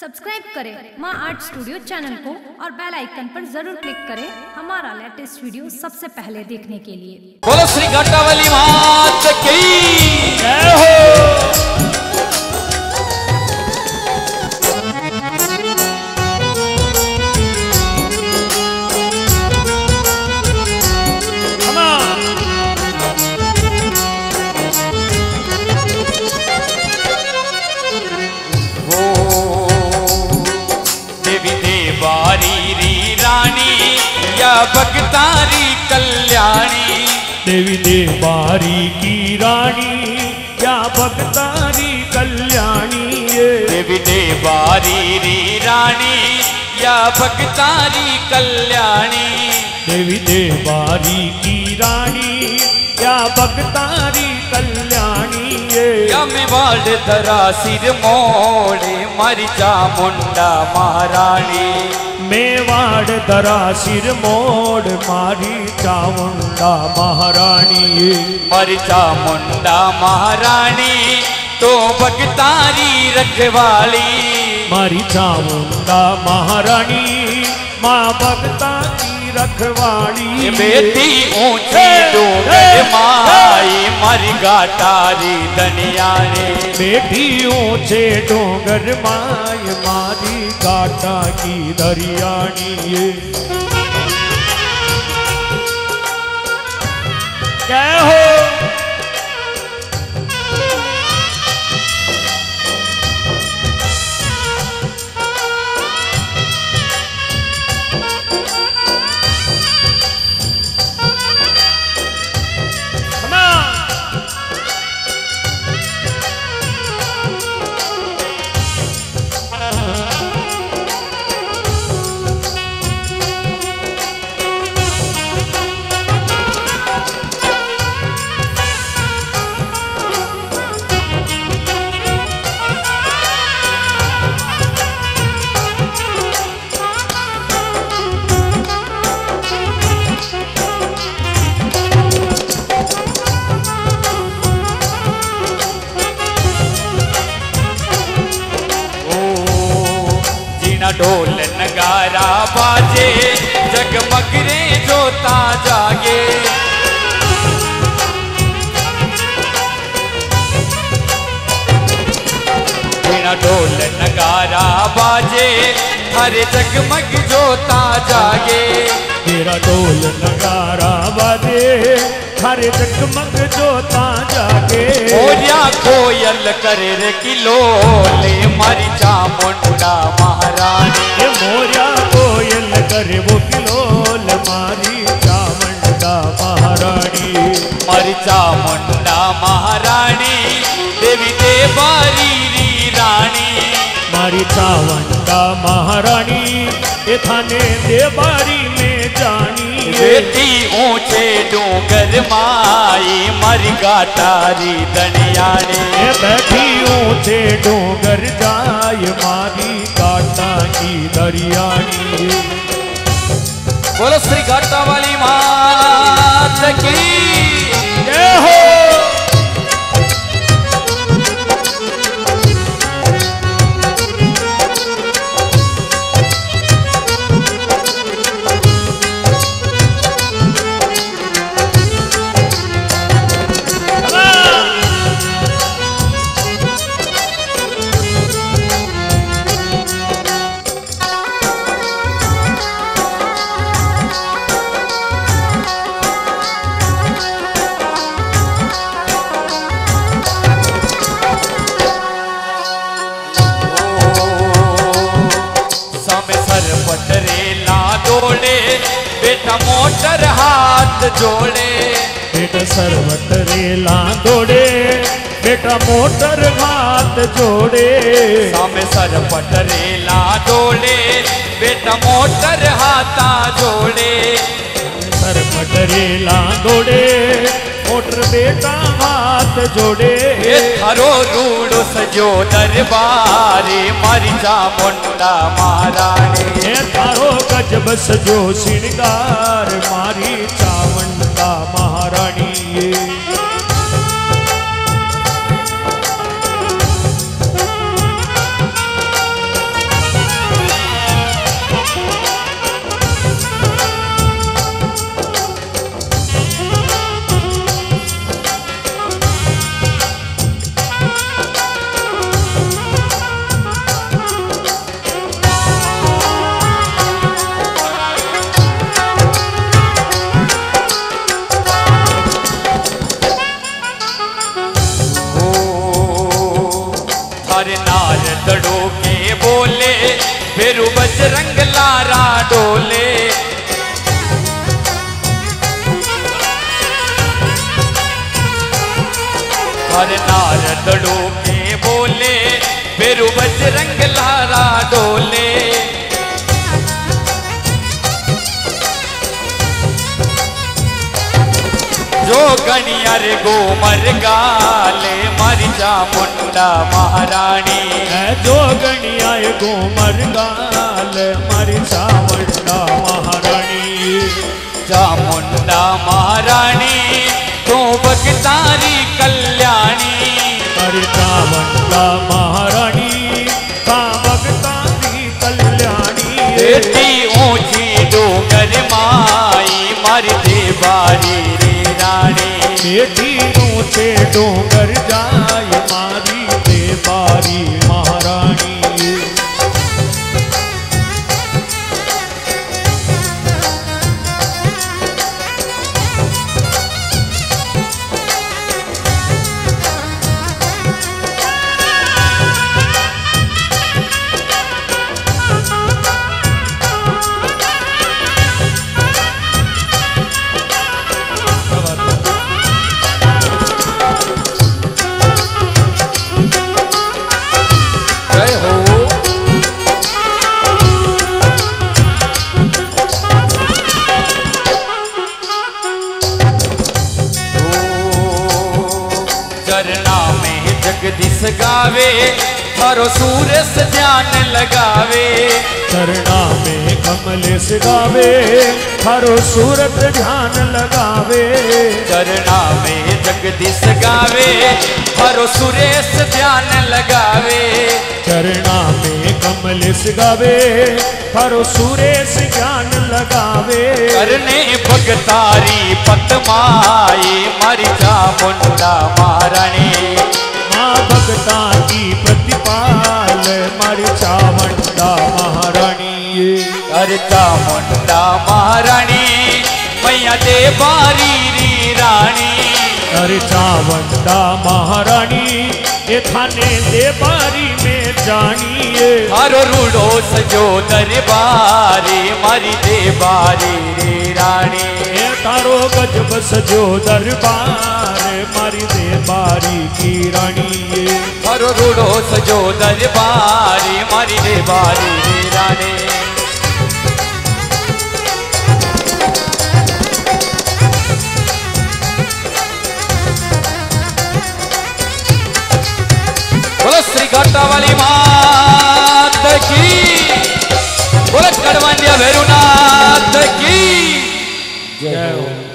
Subscribe करें माँ art studio channel को और बेल आइकन पर ज़रूर क्लिक करें हमारा लेटेस्ट वीडियो सबसे पहले देखने के लिए। बोलो श्री घटावली मात की। जय हो। या भक्तारी कल्याणी। देवी देवारी की रानी या भगतारी कल्याणी देवी देवारी री रानी या भगतारी कल्याणी। देवी देवारी की रानी या भगतारी कल्याणी में वाड़ धरा सिर मोड़े मर जा मुंडा महारानी। मेवाड़ दरा सिर मोड़ मारी चामुंडा महारानी। मर जा मुंडा महारानी तो भक्तारी रखवाली। मारी चामुंडा महारानी माँ की रखवाली। बेटी ऊँची डूंगर माई मर गाटारी दनियाने। काटा की दरियाणी ये। क्या हो ढोल नगारा बाजे जगमग रे जोता जागे जीना ढोल नगारा बाजे, हर जगमग जोता जागे तेरा ढोल नगारा बाजे, हर जगमग जोता जागे ओरिया कोयल करे रे किलो ले मारी चामुंडा महारानी ये मोरिया कोयल करे वो किलोल मारी चामुंडा महारानी मारी चामुंडा महारानी देवी देवारी री रानी मारी चावंडा महारानी ये थाने देवारी में बेटी ऊँचे डूंगर माई मर गाटारी दनियाने। ये बैठी ऊँचे डूंगर जाय मारी काटा की दरियानी। बोलो श्री घाटा वाली मात की बेटा मोटर हाथ जोड़े। बेटा सरवत रेला दौड़े बेटा मोटर हाथ जोड़े। सामे सर रेला दौड़े बेटा मोटर हाथा जोड़े। सरवत रेला दौड़े मोटर बेटा हाथ जोड़े। थारो रूड़ो सजो दरबारे मर जा मुंडा महारानी तारो गजब सजो श्रृंगार मारी चावंडा और नारद डोके बोले फिर बजरंग लारा डोले। जो गणियर गोमर गाले मारी मुंडा महारानी जो गणिया गोमर गाले मारी मुंडा महारानी जा मुंडा महारानी तू भक्तारी कल्याणी। मारी चावंडा महारानी का भगतानी कल्याणी। एटी ऊँची डोंगर माई मारी देवारी रे रानी। बेटी ऊँचे डोंगर जाय मारी ते गावे हरो सूरस ध्यान लगावे। चरना में कमलेश गावे हरो सूरत ध्यान लगावे। चरना में जगदीश गावे हरो सुरेश ध्यान लगावे। चरना में कमलेश गावे हरो सुरेश ज्ञान लगावे। करने भगतारी पतमाई मरी मुंडा करता मुंडा महारानी मैया दे बारी री रानी अरे चावंडा महारानी ये थाने दे बारी में जानिए हरो रूडो सजो दरबारी मारी दे बारी रे रानी ये तारो गजब सजो दरबार मारी दे बारी की रानी हरो रूडो सजो दरबारी मारी दे बारी रे रानी बोलो कड़वांडिया भैरुनाथ की जय हो